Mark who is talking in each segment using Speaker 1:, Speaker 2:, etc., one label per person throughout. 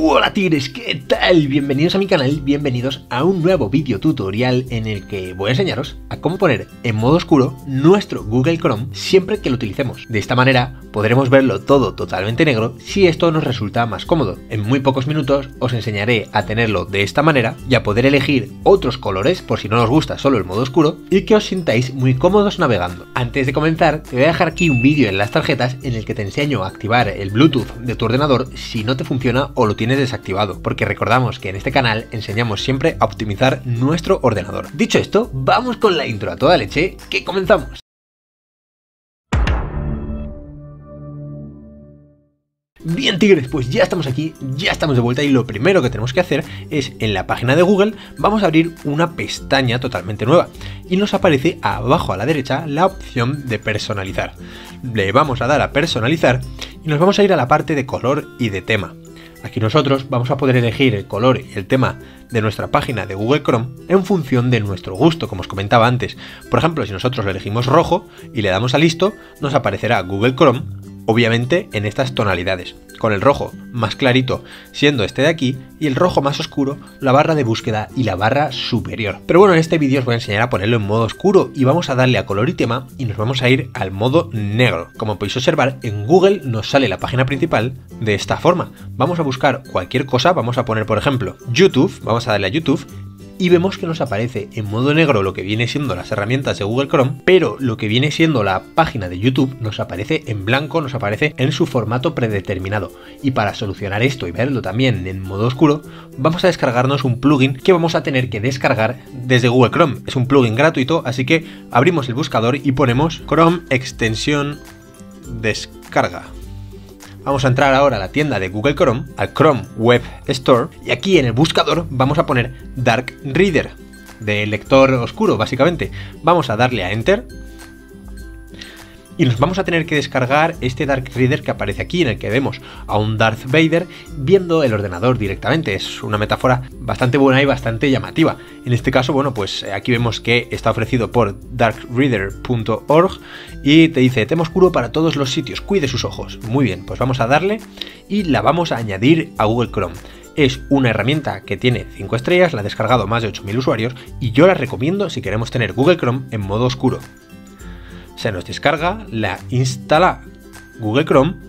Speaker 1: Hola tigres, ¿qué tal? Bienvenidos a mi canal, bienvenidos a un nuevo vídeo tutorial en el que voy a enseñaros a cómo poner en modo oscuro nuestro Google Chrome siempre que lo utilicemos. De esta manera podremos verlo todo totalmente negro si esto nos resulta más cómodo. En muy pocos minutos os enseñaré a tenerlo de esta manera y a poder elegir otros colores por si no os gusta solo el modo oscuro y que os sintáis muy cómodos navegando. Antes de comenzar te voy a dejar aquí un vídeo en las tarjetas en el que te enseño a activar el Bluetooth de tu ordenador si no te funciona o lo tienes desactivado, porque recordamos que en este canal enseñamos siempre a optimizar nuestro ordenador. Dicho esto, vamos con la intro a toda leche, que comenzamos. Bien tigres, pues ya estamos aquí, ya estamos de vuelta y lo primero que tenemos que hacer es en la página de Google vamos a abrir una pestaña totalmente nueva y nos aparece abajo a la derecha la opción de personalizar. Le vamos a dar a personalizar y nos vamos a ir a la parte de color y de tema. Aquí nosotros vamos a poder elegir el color y el tema de nuestra página de Google Chrome en función de nuestro gusto, como os comentaba antes. Por ejemplo, si nosotros lo elegimos rojo y le damos a listo, nos aparecerá Google Chrome obviamente en estas tonalidades, con el rojo más clarito siendo este de aquí y el rojo más oscuro la barra de búsqueda y la barra superior. Pero bueno, en este vídeo os voy a enseñar a ponerlo en modo oscuro y vamos a darle a color y tema y nos vamos a ir al modo negro. Como podéis observar, en Google nos sale la página principal de esta forma. Vamos a buscar cualquier cosa, vamos a poner por ejemplo YouTube, vamos a darle a YouTube y vemos que nos aparece en modo negro lo que viene siendo las herramientas de Google Chrome, pero lo que viene siendo la página de YouTube nos aparece en blanco, nos aparece en su formato predeterminado. Y para solucionar esto y verlo también en modo oscuro, vamos a descargarnos un plugin que vamos a tener que descargar desde Google Chrome. Es un plugin gratuito, así que abrimos el buscador y ponemos Chrome extensión descarga. Vamos a entrar ahora a la tienda de Google Chrome, al Chrome Web Store, y aquí en el buscador vamos a poner Dark Reader, de lector oscuro básicamente. Vamos a darle a Enter y nos vamos a tener que descargar este Dark Reader que aparece aquí, en el que vemos a un Darth Vader viendo el ordenador directamente. Es una metáfora bastante buena y bastante llamativa. En este caso, bueno, pues eh, aquí vemos que está ofrecido por darkreader.org y te dice tema oscuro para todos los sitios, cuide sus ojos. Muy bien, pues vamos a darle y la vamos a añadir a Google Chrome es una herramienta que tiene 5 estrellas, la ha descargado más de 8.000 usuarios y yo la recomiendo si queremos tener Google Chrome en modo oscuro se nos descarga, la instala Google Chrome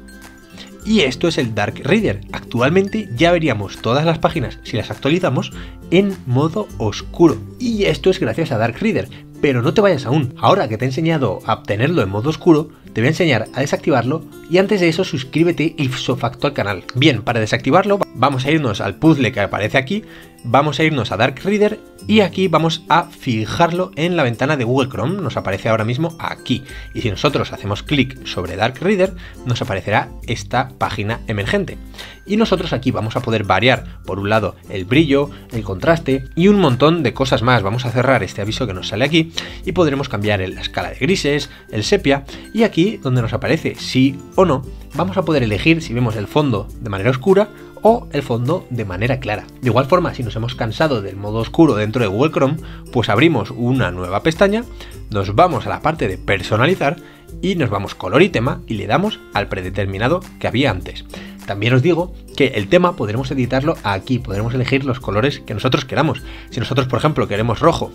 Speaker 1: y esto es el Dark Reader. Actualmente ya veríamos todas las páginas, si las actualizamos, en modo oscuro. Y esto es gracias a Dark Reader. Pero no te vayas aún. Ahora que te he enseñado a obtenerlo en modo oscuro, te voy a enseñar a desactivarlo y antes de eso suscríbete ipso facto al canal. Bien, para desactivarlo vamos a irnos al puzzle que aparece aquí, vamos a irnos a Dark Reader y aquí vamos a fijarlo en la ventana de Google Chrome, nos aparece ahora mismo aquí. Y si nosotros hacemos clic sobre Dark Reader, nos aparecerá esta página emergente. Y nosotros aquí vamos a poder variar, por un lado, el brillo, el contraste y un montón de cosas más. Vamos a cerrar este aviso que nos sale aquí y podremos cambiar la escala de grises, el sepia y donde nos aparece sí o no, vamos a poder elegir si vemos el fondo de manera oscura o el fondo de manera clara. De igual forma, si nos hemos cansado del modo oscuro dentro de Google Chrome, pues abrimos una nueva pestaña, nos vamos a la parte de personalizar y nos vamos color y tema y le damos al predeterminado que había antes. También os digo que el tema podremos editarlo aquí, podremos elegir los colores que nosotros queramos. Si nosotros, por ejemplo, queremos rojo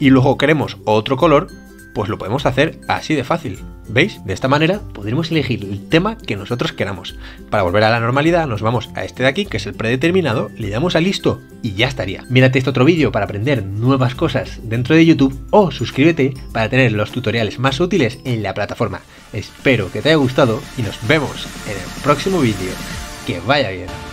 Speaker 1: y luego queremos otro color, pues lo podemos hacer así de fácil. ¿Veis? De esta manera podremos elegir el tema que nosotros queramos. Para volver a la normalidad nos vamos a este de aquí, que es el predeterminado, le damos a listo y ya estaría. Mírate este otro vídeo para aprender nuevas cosas dentro de YouTube o suscríbete para tener los tutoriales más útiles en la plataforma. Espero que te haya gustado y nos vemos en el próximo vídeo. Que vaya bien.